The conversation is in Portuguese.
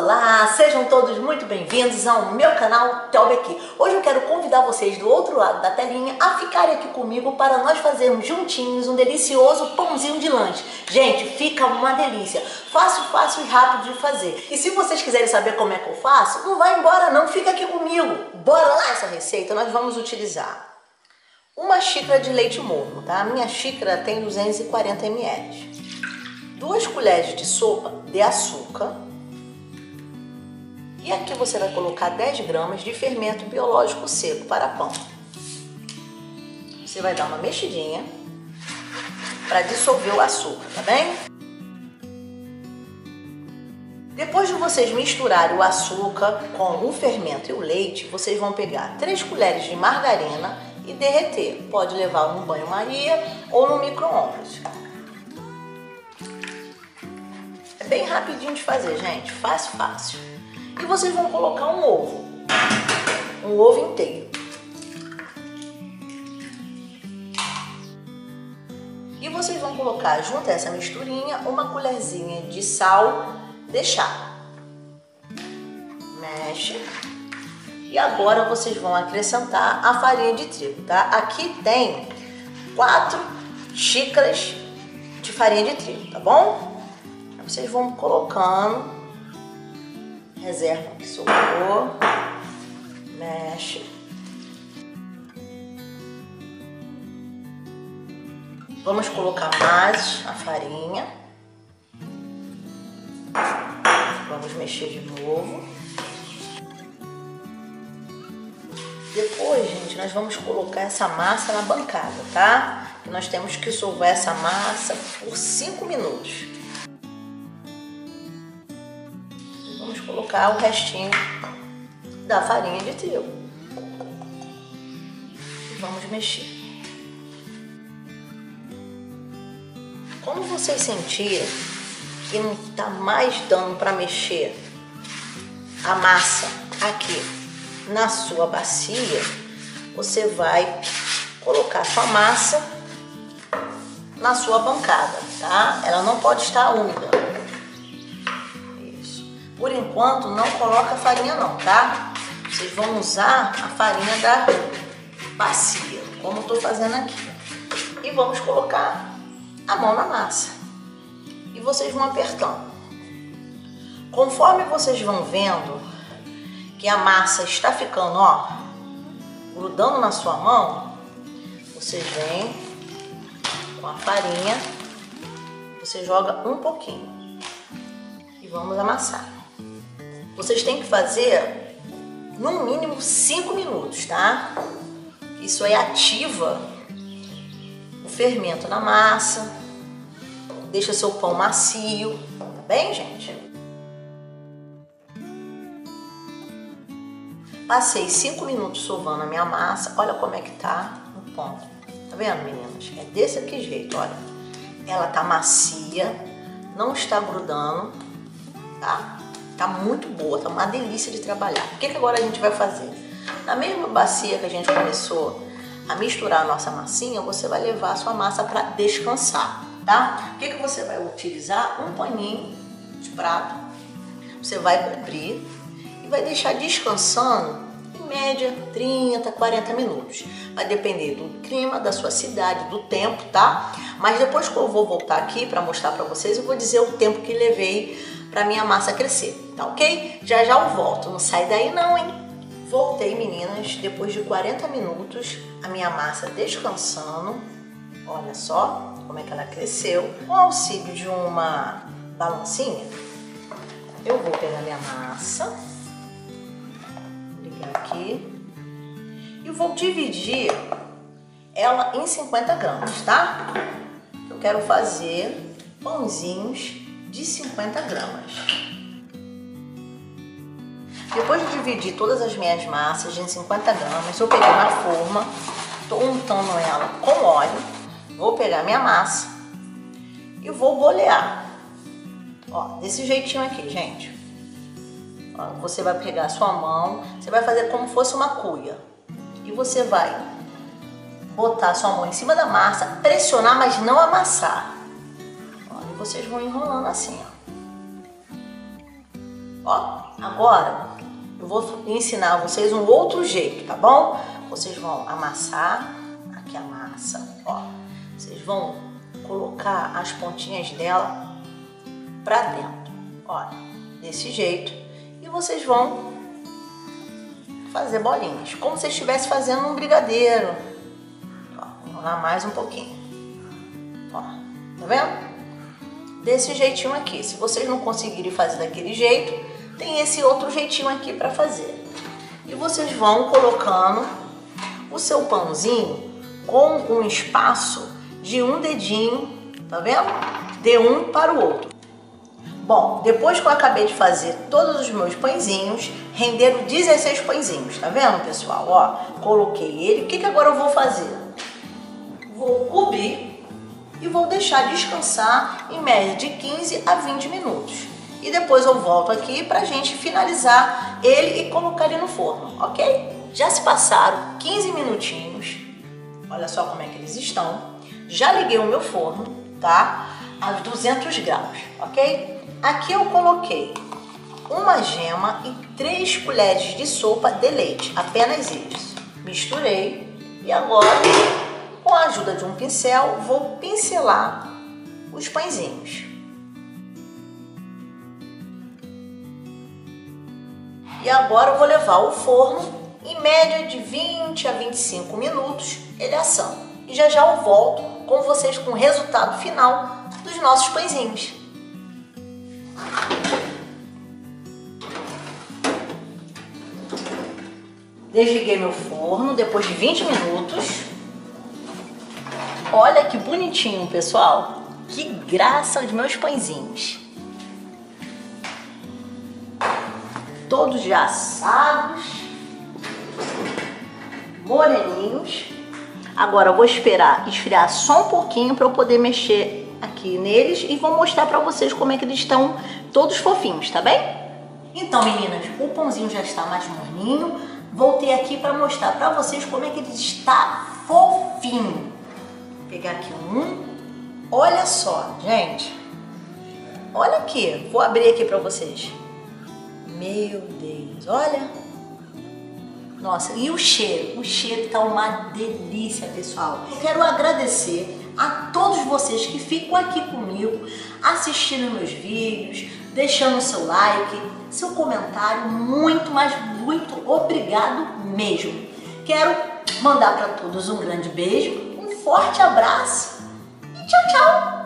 Olá, sejam todos muito bem-vindos ao meu canal Telbe aqui. Hoje eu quero convidar vocês do outro lado da telinha a ficarem aqui comigo para nós fazermos juntinhos um delicioso pãozinho de lanche. Gente, fica uma delícia. Fácil, fácil e rápido de fazer. E se vocês quiserem saber como é que eu faço, não vai embora não, fica aqui comigo. Bora lá! Essa receita nós vamos utilizar uma xícara de leite morno, tá? A minha xícara tem 240 ml. Duas colheres de sopa de açúcar e aqui você vai colocar 10 gramas de fermento biológico seco para pão. Você vai dar uma mexidinha para dissolver o açúcar, tá bem? Depois de vocês misturarem o açúcar com o fermento e o leite, vocês vão pegar 3 colheres de margarina e derreter. Pode levar no banho-maria ou no micro-ondas. É bem rapidinho de fazer, gente. Fácil, fácil e vocês vão colocar um ovo, um ovo inteiro. E vocês vão colocar junto a essa misturinha uma colherzinha de sal de chá. Mexe. E agora vocês vão acrescentar a farinha de trigo, tá? Aqui tem quatro xícaras de farinha de trigo, tá bom? Vocês vão colocando reserva que sobrou, mexe. Vamos colocar mais a farinha. Vamos mexer de novo. Depois, gente, nós vamos colocar essa massa na bancada, tá? Nós temos que solver essa massa por 5 minutos. Colocar o restinho da farinha de trigo. Vamos mexer. Quando vocês sentirem que não está mais dando para mexer a massa aqui na sua bacia, você vai colocar sua massa na sua bancada, tá? Ela não pode estar úmida. Por enquanto, não coloca farinha não, tá? Vocês vão usar a farinha da bacia, como eu tô fazendo aqui. E vamos colocar a mão na massa. E vocês vão apertando. Conforme vocês vão vendo que a massa está ficando, ó, grudando na sua mão, vocês vêm com a farinha, você joga um pouquinho e vamos amassar. Vocês têm que fazer no mínimo 5 minutos, tá? Isso aí ativa o fermento na massa, deixa seu pão macio, tá bem, gente? Passei 5 minutos sovando a minha massa, olha como é que tá no ponto. Tá vendo, meninas? É desse aqui jeito, olha. Ela tá macia, não está grudando, tá? Tá muito boa, tá uma delícia de trabalhar. O que, que agora a gente vai fazer? Na mesma bacia que a gente começou a misturar a nossa massinha, você vai levar a sua massa para descansar, tá? O que, que você vai utilizar? Um paninho de prato. Você vai cobrir e vai deixar descansando em média 30, 40 minutos. Vai depender do clima, da sua cidade, do tempo, tá? Mas depois que eu vou voltar aqui para mostrar para vocês, eu vou dizer o tempo que levei para minha massa crescer, tá ok? Já já eu volto, não sai daí não, hein? Voltei, meninas, depois de 40 minutos, a minha massa descansando. Olha só como é que ela cresceu. Com o auxílio de uma balancinha, eu vou pegar minha massa, ligar aqui, e vou dividir ela em 50 gramas, tá? Eu quero fazer pãozinhos de 50 gramas. Depois de dividir todas as minhas massas em 50 gramas, eu peguei uma forma, estou untando ela com óleo, vou pegar minha massa e vou bolear. Ó, desse jeitinho aqui, gente. Ó, você vai pegar a sua mão, você vai fazer como fosse uma cuia. E você vai botar a sua mão em cima da massa, pressionar, mas não amassar vocês vão enrolando assim, ó. Ó, agora eu vou ensinar vocês um outro jeito, tá bom? Vocês vão amassar aqui a massa, ó. Vocês vão colocar as pontinhas dela pra dentro, ó, desse jeito. E vocês vão fazer bolinhas, como se estivesse fazendo um brigadeiro. Ó, vou lá mais um pouquinho. Ó, tá vendo? Desse jeitinho aqui. Se vocês não conseguirem fazer daquele jeito, tem esse outro jeitinho aqui para fazer. E vocês vão colocando o seu pãozinho com um espaço de um dedinho, tá vendo? De um para o outro. Bom, depois que eu acabei de fazer todos os meus pãezinhos, renderam 16 pãezinhos, tá vendo, pessoal? Ó, coloquei ele. O que, que agora eu vou fazer? Vou cobrir e vou deixar descansar em média de 15 a 20 minutos. E depois eu volto aqui pra gente finalizar ele e colocar ele no forno, ok? Já se passaram 15 minutinhos, olha só como é que eles estão. Já liguei o meu forno, tá? A 200 graus, ok? Aqui eu coloquei uma gema e três colheres de sopa de leite, apenas isso. Misturei e agora, com a ajuda de um pincel, vou pincelar os pãezinhos. E agora eu vou levar ao forno em média de 20 a 25 minutos ele assando. E já já eu volto com vocês com o resultado final dos nossos pãezinhos. Desliguei meu forno depois de 20 minutos. Olha que bonitinho, pessoal. Que graça os meus pãezinhos. Todos já assados, moreninhos. Agora eu vou esperar esfriar só um pouquinho para eu poder mexer aqui neles e vou mostrar para vocês como é que eles estão todos fofinhos, tá bem? Então, meninas, o pãozinho já está mais morninho. Voltei aqui para mostrar para vocês como é que ele está fofinho. Pegar aqui um. Olha só, gente. Olha aqui. Vou abrir aqui para vocês. Meu Deus, olha. Nossa, e o cheiro? O cheiro tá uma delícia, pessoal. Eu quero agradecer a todos vocês que ficam aqui comigo, assistindo meus vídeos, deixando seu like, seu comentário, muito, mas muito obrigado mesmo. Quero mandar para todos um grande beijo, forte abraço e tchau, tchau!